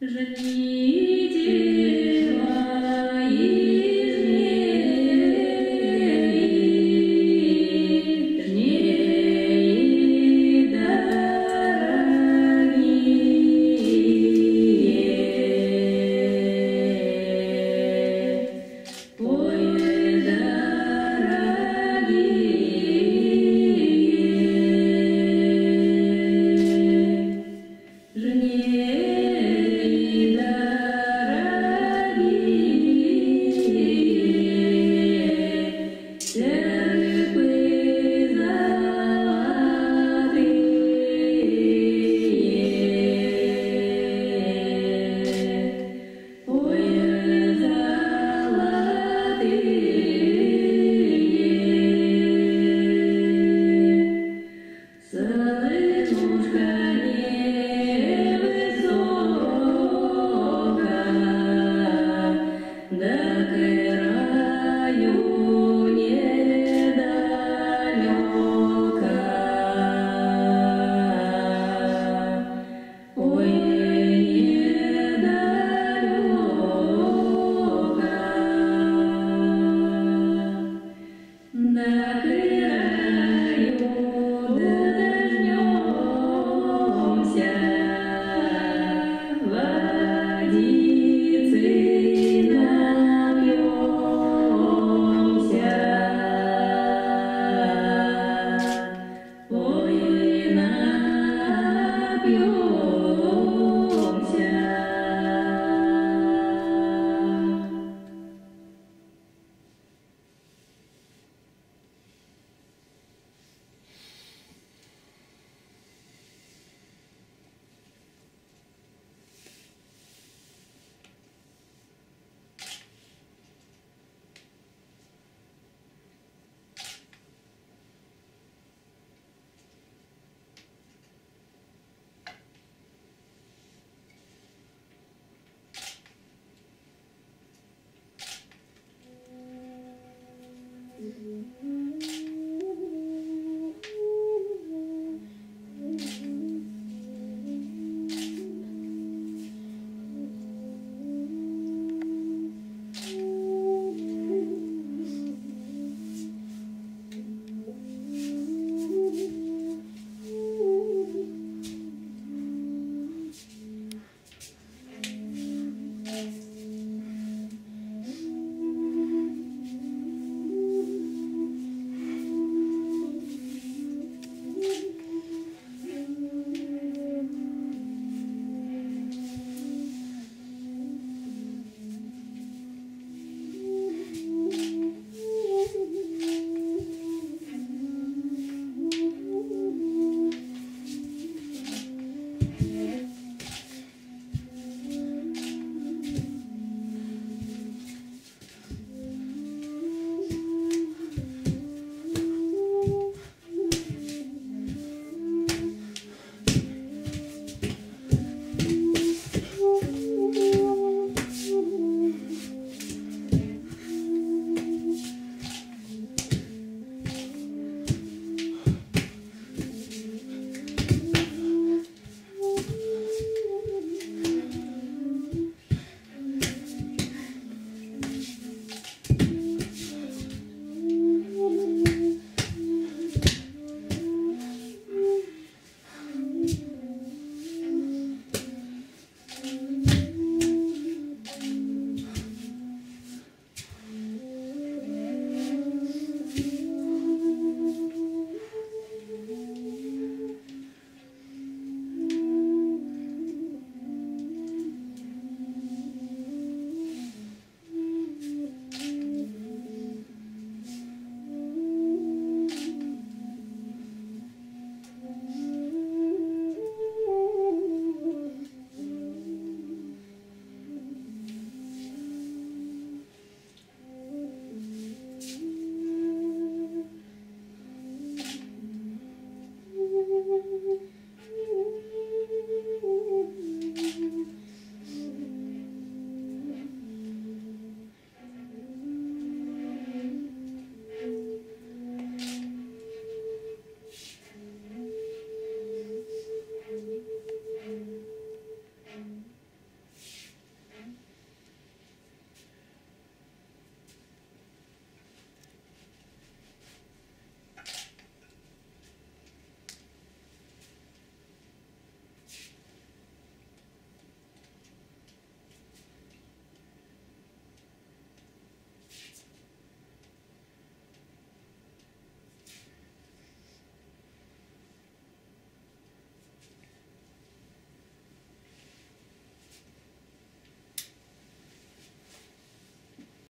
Жени